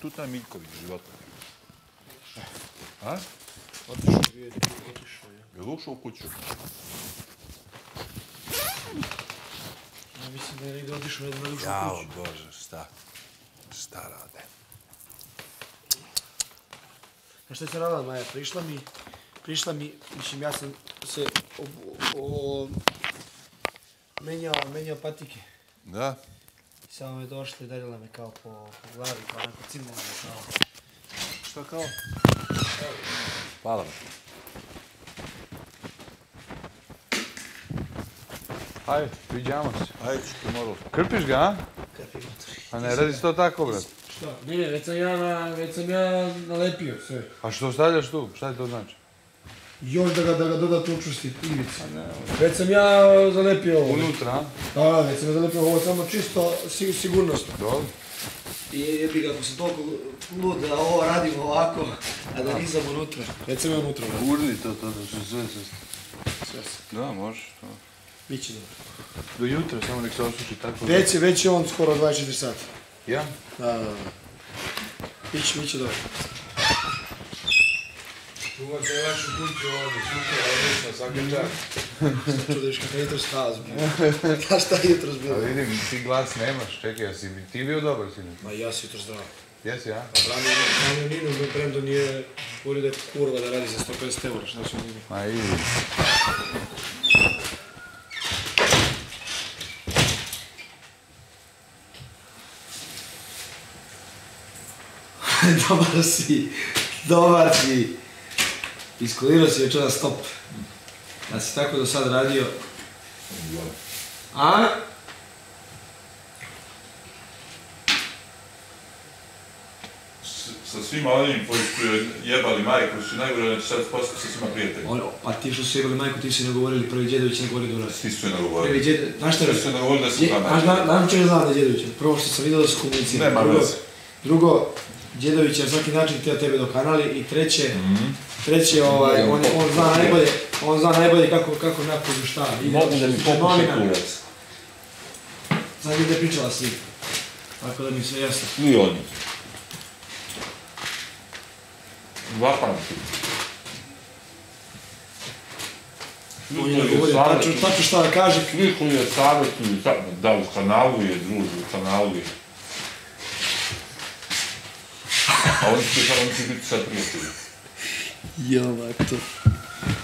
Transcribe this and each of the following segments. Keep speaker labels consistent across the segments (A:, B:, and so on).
A: tu taj Miljković života? A?
B: Otišao, je otišao, ja.
A: Je li ušao u kuću?
B: Ja mislim da je negdje otišao, da je ušao u
A: Jao,
B: kuću.
A: Bože, šta? Šta rade?
B: A šta je se radila Maja? Prišla mi, prišla mi, mislim, ja sam se o, o, menjao, menjao patike.
A: Da?
B: I samo je došla i darila me kao po, po glavi, kao onako cimala me kao. Šta kao?
A: Hvala vam.
C: Ajde, viđamo se.
A: Ajde, ću moru.
C: Krpiš ga, a?
B: Kakvi motori.
C: A ne radi se to tako, brat.
B: Šta? Ne, ne, već sam ja, na, već sam ja nalepio sve.
C: A što stavljaš tu? Šta ti to znači?
B: Još da ga, da ga dodatno učvrsti ivica. Već sam ja zalepio ovo.
C: Unutra, a?
B: Da, da, već sam ga zalepio ovo, samo čisto si, sigurnosno.
C: Dobro.
B: I jebi ga, ako sam toliko lud da ovo radim ovako, a da nisam unutra. Već sam ja unutra.
C: Urni to, to, to, sve, sve.
B: Sve sam.
C: Da, može.
B: Biće dobro.
C: Do jutra, samo nek se osuši tako.
B: Već je, već je on skoro 24 sata.
C: Ja?
B: Da, da, da. Biće, biće dobro.
C: Čuvate vašu kuću ovdje, super, odlično, svaki čas.
B: Sad čuo da viš kakav jutro staz bio. Znaš šta je jutro
C: A
B: bilo?
C: vidim, ti glas nemaš, čekaj, jesi ti bio dobar sinu?
B: Ma ja si jutro zdrav.
C: Jesi, a?
B: Branio, branio Ninu, moj Brendo nije govorio da je kurva da radi za 150 eura, šta će Ninu?
C: Ma idi.
B: dobar si, dobar si. Iskolirao si večera stop. Ja si tako do sad radio. A?
A: Sa svima onim koji su jebali majku, su najgore, znači sad postao sa svima prijatelji.
B: Ono, pa ti što su jebali majku, ti si ne govorili, prvi Đedović ne govori do nas.
A: Svi su je
B: Prvi
A: nagovorili.
B: Đedović, znaš šta
A: Svi
B: je?
A: su je nagovorili da su dva
B: znaš,
A: majka.
B: na, nam čega znam da je Đedović. Prvo što sam vidio da su komunicirali.
A: Nema
B: drugo, Đedović je na svaki način htio tebe dokanali i treće, treće ovaj, on, on zna najbolje, on zna najbolje kako, kako nakuđu šta. Ide,
A: Mogu da mi popuše
B: novinar.
A: kurac.
B: Sad je pričala s njim. Tako da mi sve jasno.
A: Dva pamti.
B: On je govorio, tačno, tačno šta da kaže.
A: Svi koji je savjetuju, da u kanalu je, druži, u kanalu je. A oni će, oni će biti sad prijatelji.
B: Jo, to.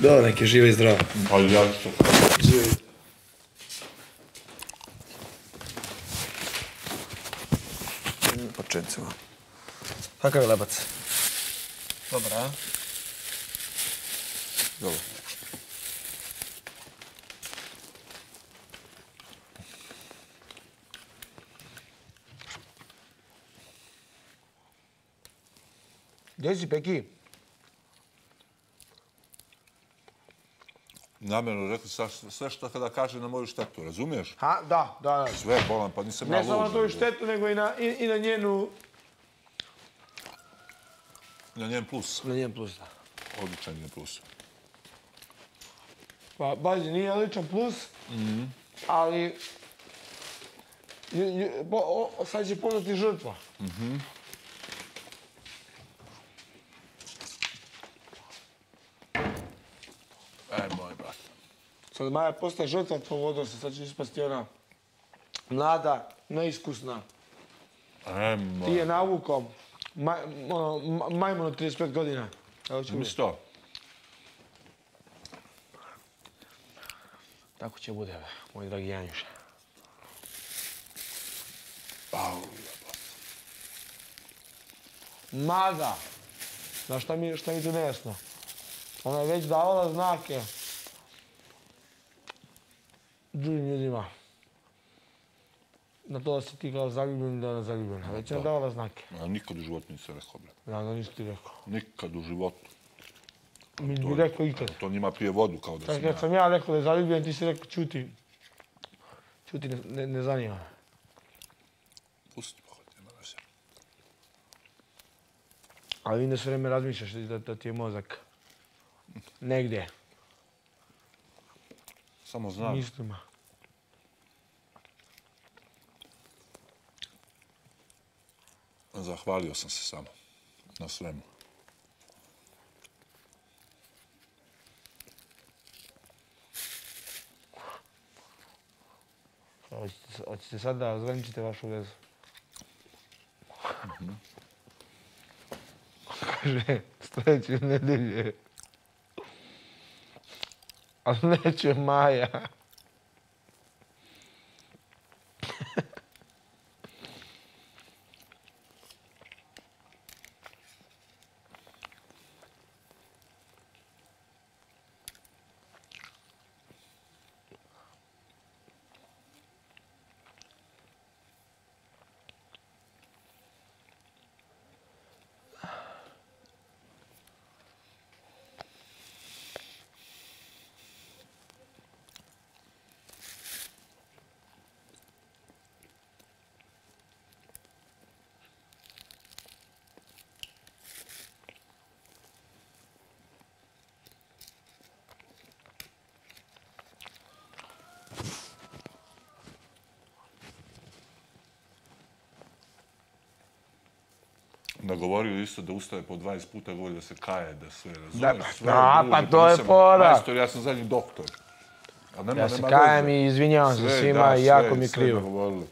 B: Dobro, neke žive i zdravo.
A: Pa ja ću to.
B: Žive. Po čencima. Kakav je lebac? Dobar, a? Gdje si, Peki?
A: Namjerno rekli sve, sve što kada kaže na moju štetu, razumiješ?
B: Ha, da, da, da.
A: Sve bolan, pa nisam ja
B: Ne samo na tvoju štetu, nego i na, i, i na njenu...
A: Na njen plus.
B: Na njen plus, da.
A: Odličan njen plus.
B: Pa, bazi, nije ličan plus, ali... ju- ju- po- o- Sad će postati žrtva.
A: E, moj brat.
B: Sad Maja postaje žrtva tvojom odnosu, sad će ispasti ona mlada, neiskusna.
A: E,
B: Ti je navukom, maj, ono, ma- majmun od 35 godina. Evo će
A: Misli to?
B: Tako će bude, moj dragi Janjuša. Mada, znaš šta mi, šta mi tu nejasno? Ona je već davala znake drugim ljudima. Na to da si ti kao zaljubljen da je zaljubljena. Već je davala znake.
A: Ja nikad u životu nisam rekao, bre.
B: Ja da nisi ti rekao.
A: Nikad u životu.
B: Mi bi rekao ikad.
A: To njima pije vodu kao da
B: Sad
A: sam
B: kad
A: ja.
B: sam ja rekao da je zaljubljen, ti si rekao čuti. Čuti, ne, ne, ne zanima.
A: Pusti, pa hodi, nema veze.
B: Ali vidim da sve vreme razmišljaš da, da ti je mozak negdje,
A: Samo znam.
B: mislima.
A: Zahvalio sam se samo na svemu.
B: Hoćete, sad da ozgraničite vašu vezu? Kaže, sljedeće nedelje. Ali neće Maja.
A: Nagovorio isto da ustaje po 20 puta, govori da se kaje, da sve
B: Da,
A: razumeš. sve
B: a,
A: druži,
B: pa to je fora.
A: Majstor, ja sam zadnji doktor. A nema,
B: Ja se
A: nema
B: kajem i izvinjavam se
A: Sve,
B: svima
A: da,
B: i jako
A: sve,
B: mi je
A: sve
B: krivo.
A: nagovorili.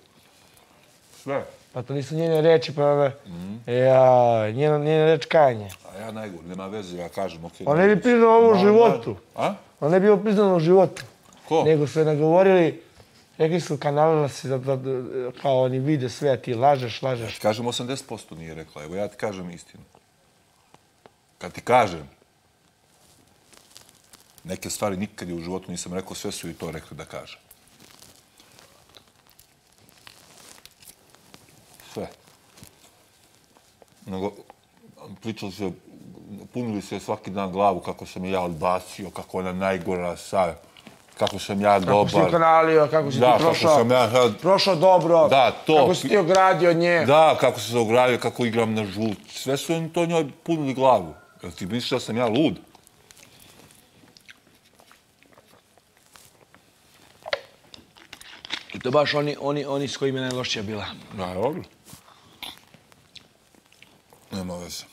A: Sve.
B: Pa to nisu njene reči, pa.
A: Mhm.
B: Ja, njena, njena reč kajanje.
A: A ja najgore, nema veze, ja kažem, okej.
B: On ne bi priznao ovo u životu.
A: da. A?
B: On ne bi ovo priznao u životu.
A: Ko?
B: Nego su je nagovorili, rekli su kanalila se da, da, da, kao oni vide sve, a ti lažeš, lažeš.
A: Kažem 80% nije rekla, evo ja ti kažem istinu. Kad ti kažem, neke stvari nikad je u životu nisam rekao, sve su i to rekli da kažem. Sve. Nego, pričali se, punili se svaki dan glavu kako sam ja odbacio, kako ona najgora sa kako sam ja
B: Kako si
A: dobar.
B: ti kanalio, kako si
A: Da,
B: ti
A: kako
B: prošao,
A: sam ja sad
B: prošao dobro,
A: Da, to.
B: kako si ti ogradio nje.
A: Da, kako se ogradio, kako igram na žut. Sve su oni to njoj punili glavu. Jel ti misliš da sam ja lud?
B: I to baš oni, oni, oni s kojima je najlošija bila.
A: Da, dobro. Nema veze.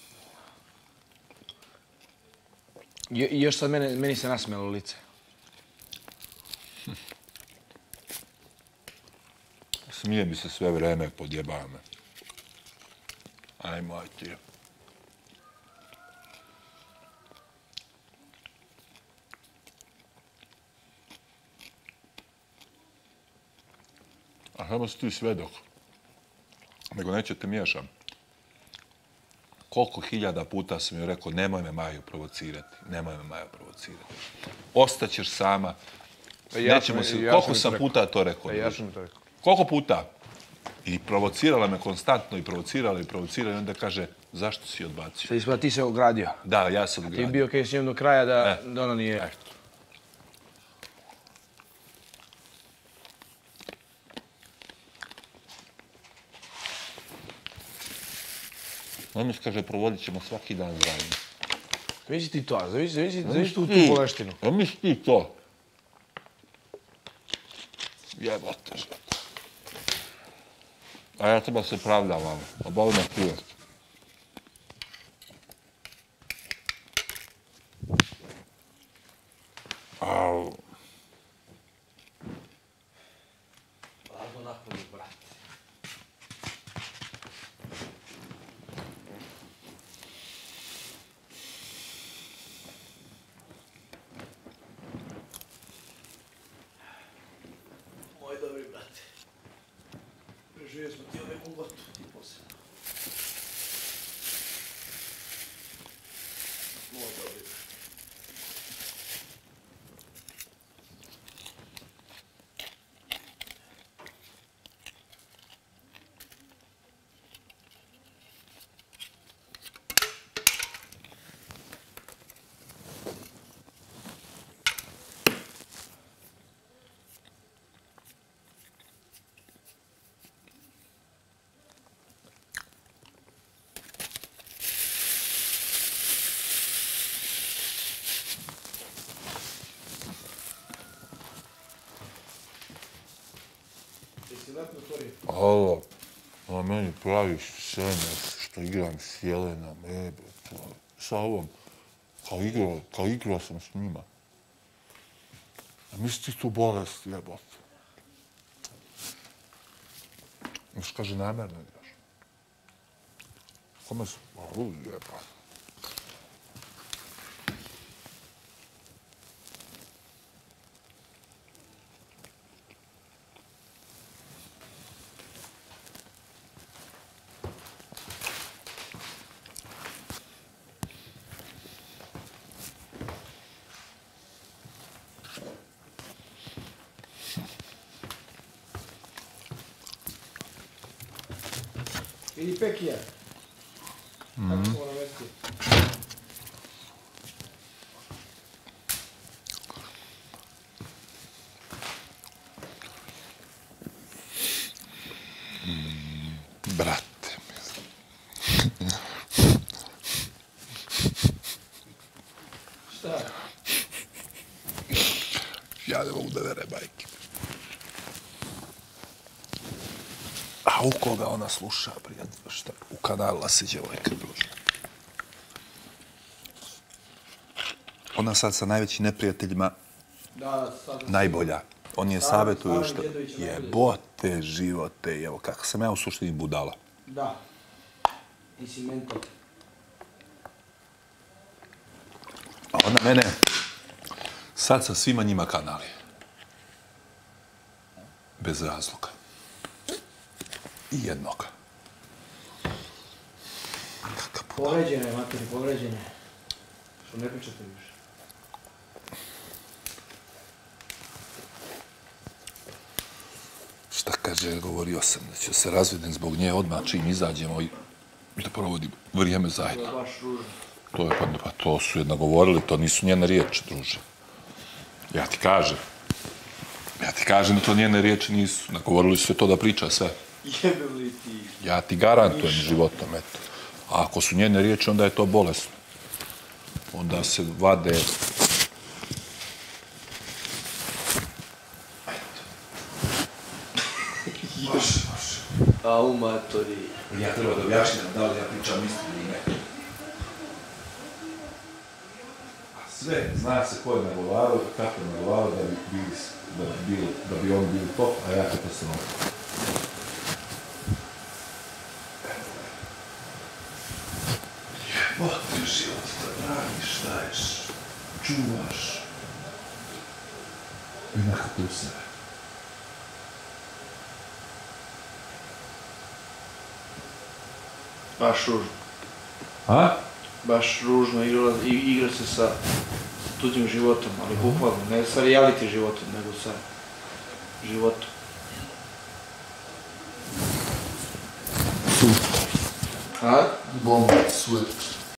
B: I, još sad mene, meni se nasmelo lice.
A: Smije mi se sve vreme, podjebava me. Ajmo, aj ti. A samo si ti svedok. Nego neće te miješam. Koliko hiljada puta sam joj rekao, nemoj me Maju provocirati, nemoj me Maju provocirati. Ostaćeš sama,
B: Pa ja
A: Nećemo
B: sam-
A: se,
B: ja
A: koliko
B: sam
A: sam
B: rekao.
A: puta to rekao?
B: Pa ja sam to rekao.
A: Koliko puta? I provocirala me konstantno i provocirala i provocirala i onda kaže, zašto si odbacio?
B: Sad ispada ti se ogradio.
A: Da, ja sam
B: Ti
A: ugradio.
B: je bio kaj s njom do kraja da,
A: E.
B: da ona nije...
A: E. Mi kaže, provodit ćemo svaki dan zajedno.
B: Zavisi ti to, zavisi, zavisi, zavisi tu, tu
A: Ti,
B: boleštinu.
A: A misli ti to? rett og slett. Jeg er så masse proud av ham. Og bare
B: naturlig. Au. Det er bare nok på noe brett. juízo, não tenho a. Jesi lepo?
A: Ovo.
D: ona meni pravi scene što igram s Jelenom, ebe, sa ovom, kao igrao, kao igrao sam s njima. A misli ti tu bolest, jebote. Još kaže, namjerno igraš. Kome su? U, jebote.
B: Vidi Pekija. Kako smo na mesti.
D: Brate.
B: Šta?
D: Ja ne mogu da vere, majke. A u koga ona sluša, prijatelj? Šta? U kanal Lasi Đevojka, druže.
A: Ona sad sa najvećim neprijateljima
B: Da, sad.
A: najbolja. Oni je savjetuju što
B: je
A: jebote živote, evo kako sam ja u suštini budala.
B: Da. Ti si mentor.
A: A ona mene sad sa svima njima kanali. Bez razloga. I jednoga. Kakav budala.
B: Povređena je, materi, povređena je. Što ne pričate više.
A: Šta kaže, govorio sam da ću se razvedem zbog nje odmah čim izađemo i da provodimo vrijeme
B: To
A: zajedno.
B: je baš ružno.
A: To je, pa, pa to su jedna govorili, to nisu njene riječi, druže. Ja ti kažem. Ja ti kažem da to njene riječi nisu. Nagovorili su je to da priča sve.
B: Jebe li ti?
A: Ja ti garantujem životom, eto. A ako su njene riječi, onda je to bolesno. Onda se vade...
B: A u matori.
A: Ja treba da objašnjam da li ja pričam istinu ili ne. A sve, zna se ko je nagovarao i kako je nagovarao da bi bili, da bi, bili, da bi on bili top, a ja katastrofa. Jebote život da braniš, daješ, čuvaš. I nekako u sebe.
B: Baš ružno.
A: A?
B: Baš ružno igra, igra se sa tuđim životom, ali bukvalno, ne sa reality životom, nego sa životom. A?
A: Bomba, sweat.